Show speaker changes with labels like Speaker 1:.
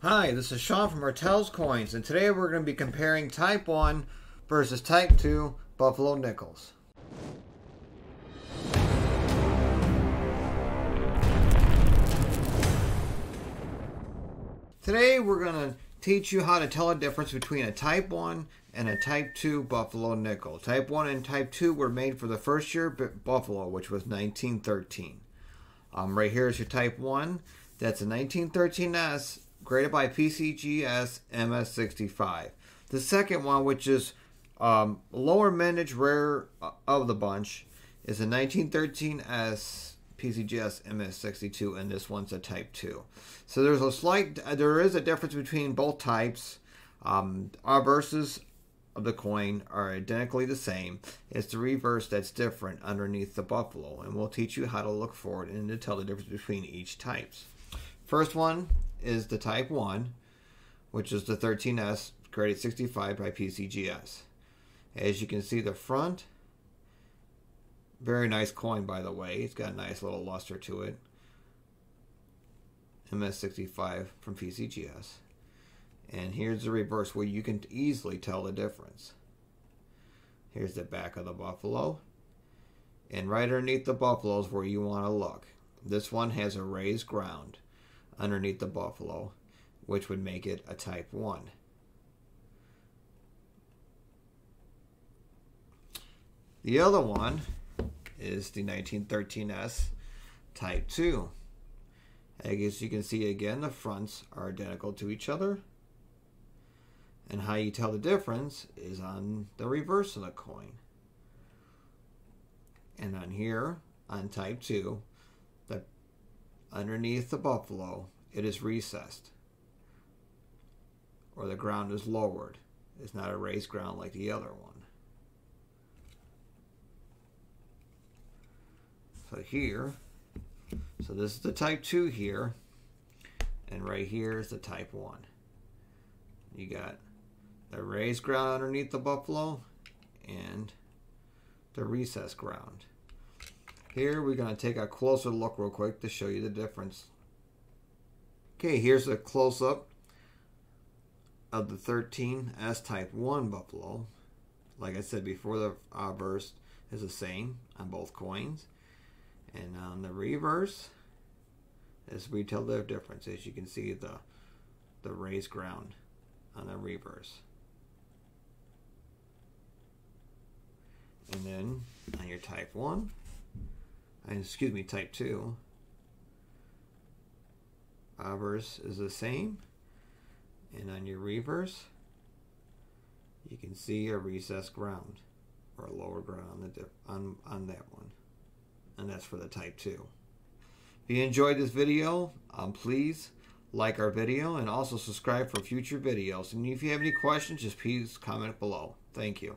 Speaker 1: Hi, this is Sean from Hertel's Coins, and today we're going to be comparing Type 1 versus Type 2 Buffalo Nickels. Today we're going to teach you how to tell the difference between a Type 1 and a Type 2 Buffalo Nickel. Type 1 and Type 2 were made for the first year Buffalo, which was 1913. Um, right here is your Type 1. That's a 1913S graded by PCGS MS65. The second one, which is um, lower mintage rare uh, of the bunch, is a 1913S PCGS MS62, and this one's a Type 2. So there's a slight, there is a difference between both types. Um, obverses of the coin are identically the same. It's the reverse that's different underneath the buffalo, and we'll teach you how to look for it and to tell the difference between each types. First one is the Type 1, which is the 13S graded 65 by PCGS. As you can see, the front, very nice coin, by the way. It's got a nice little luster to it. MS65 from PCGS. And here's the reverse where you can easily tell the difference. Here's the back of the buffalo. And right underneath the buffalo is where you want to look. This one has a raised ground underneath the buffalo, which would make it a type 1. The other one is the 1913S type 2. As you can see again, the fronts are identical to each other. And how you tell the difference is on the reverse of the coin. And on here, on type 2, the underneath the buffalo, it is recessed. Or the ground is lowered. It's not a raised ground like the other one. So here, so this is the type 2 here, and right here is the type 1. You got the raised ground underneath the buffalo and the recessed ground. Here we're going to take a closer look real quick to show you the difference. Okay, here's a close-up of the 13S Type 1 Buffalo. Like I said before, the obverse is the same on both coins. And on the reverse, as we tell the difference, as you can see the, the raised ground on the reverse. And then on your type 1, excuse me, type 2, obverse is the same. And on your reverse, you can see a recessed ground or a lower ground on, the on, on that one. And that's for the type 2. If you enjoyed this video, um, please like our video and also subscribe for future videos. And if you have any questions, just please comment below. Thank you.